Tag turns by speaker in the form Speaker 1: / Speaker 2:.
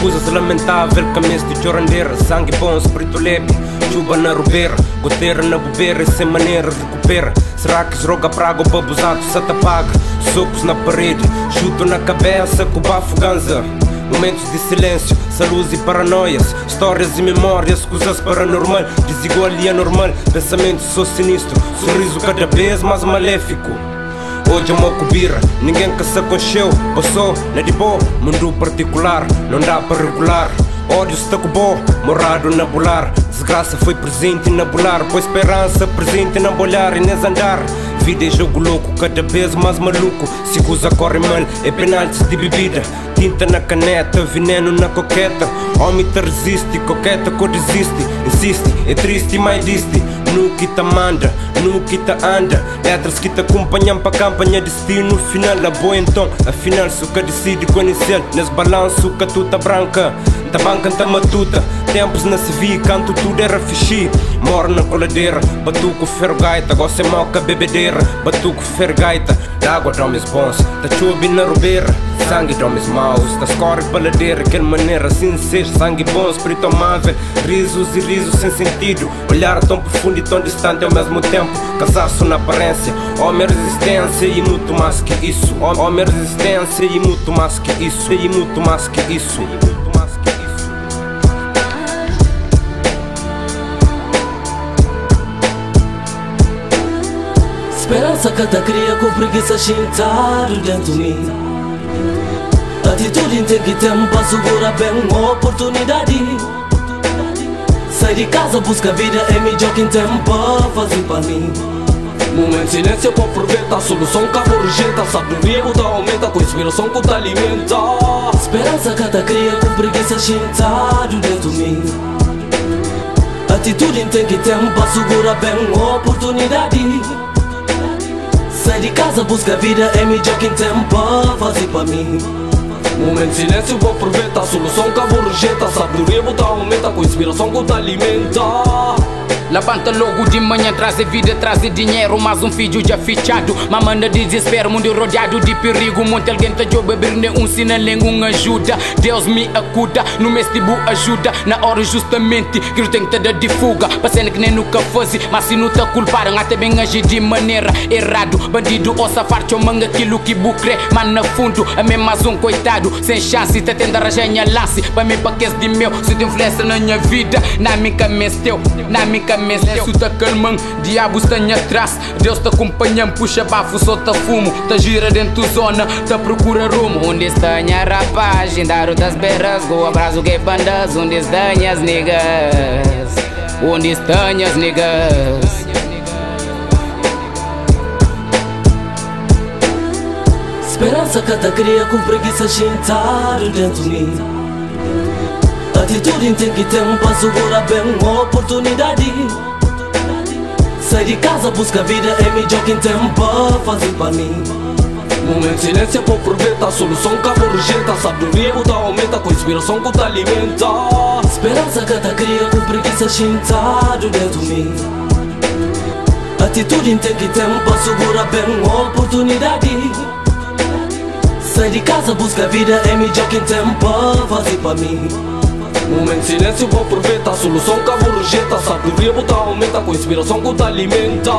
Speaker 1: Coisas lamentável, caminhos de chorandeira Sangue bom, espírito leve Chuva na rubeira, goteira na bobeira E sem maneira recupera Será que se roga praga ou babuzado se apaga Socos na parede, chuto na cabeça bafo ganza. Momentos de silêncio, luz e paranoias Histórias e memórias, coisas paranormal Desigual e anormal, pensamentos sou sinistro Sorriso cada vez mais maléfico Hoje é uma cobira, ninguém que se aconcheu Passou, na de boa, mundo particular Não dá para regular Ódio com bom, morado na bolar. Desgraça foi presente na bolar Pois esperança presente na bolhar e nesse andar. Vida é jogo louco, cada vez mais maluco. Se usa corre mal, é penalti de bebida. Tinta na caneta, veneno na coqueta. Homem te resiste, coqueta co desiste Insiste, é triste, mas diste No que te manda, no que te anda. Letras que te acompanham para campanha Destino final, a boa então Afinal, que decide conhecer Nesse balanço tá branca Da banca tá matuta Tempos na vi, canto tudo era fichi Moro na coladeira, batuco ferro gaita Gosto é moca bebedeira, batuco ferro gaita D'água homens bons, tá chubi na rubeira Sangue de homens maus, tá escorre peladeira Quer maneira assim seja sangue bom, espírito amável. Risos e risos sem sentido Olhar tão profundo e tão distante ao mesmo tempo. Cansaço na aparência Homem resistência e muito mais que isso. Homem resistência e muito mais que isso E muito mais que isso
Speaker 2: Esperança que te cria com preguiça chintado dentro de mim Atitude tem que tempo para segurar bem oportunidade Sai de casa, busca vida, é melhor que tempo para fazer para mim Momento silêncio para aproveitar, solução que rejeita Sabedoria que aumenta, com inspiração que alimenta Esperança que te cria com preguiça chintado dentro de mim Atitude tem que tempo para segurar bem oportunidade Sai de casa, busca a vida, é melhor que tempo fazer para mim Momento de silêncio, vou aproveitar solução que vou rejeita Sabedoria, botar aumenta com inspiração que te alimenta
Speaker 3: Levanta logo de manhã, traz vida, traz dinheiro Mais um filho já fichado Mamanda desespero, mundo rodeado de perigo. Monte alguém tá de beber, nem um sinal, nenhum ajuda Deus me acuda, no mês de boa ajuda Na hora justamente, que eu tenho que dar de fuga Passando que nem nunca fosse, mas se não te culparam Até bem agir de maneira errado Bandido ou safarte ou manga aquilo que bucre Mas no fundo, é mesmo mais um coitado Sem chance, tá tendo a rajanha lance Para mim, para que de meu, se tem influência na minha vida Na minha cabeça teu, na minha cabeça Lenço tá calmando, diabo está atrás Deus te acompanhando, puxa bafo, solta fumo. Tá gira dentro zona, tá procura rumo. Onde está minha rapaz, indaro das berras. Com abraço que bandas, onde está minhas niggas. Onde estão minhas niggas.
Speaker 2: Esperança que te cria com preguiça chintado dentro de mim Atitude tem que tempo para segurar bem uma oportunidade. Sai de casa, busca vida, é melhor que tempo fazer para mim. Momento silêncio para aproveitar a solução que vou rejeita Sabedoria que aumenta com inspiração que alimenta. Esperança que te cria com preguiça chintado dentro de mim Atitude tem que tempo para segurar bem uma oportunidade. Sai de casa, busca vida, é melhor que tempo fazer para mim Momento de silêncio, vou aproveitar a solução vou rejeita Sabedoria, botar aumenta com inspiração que te alimenta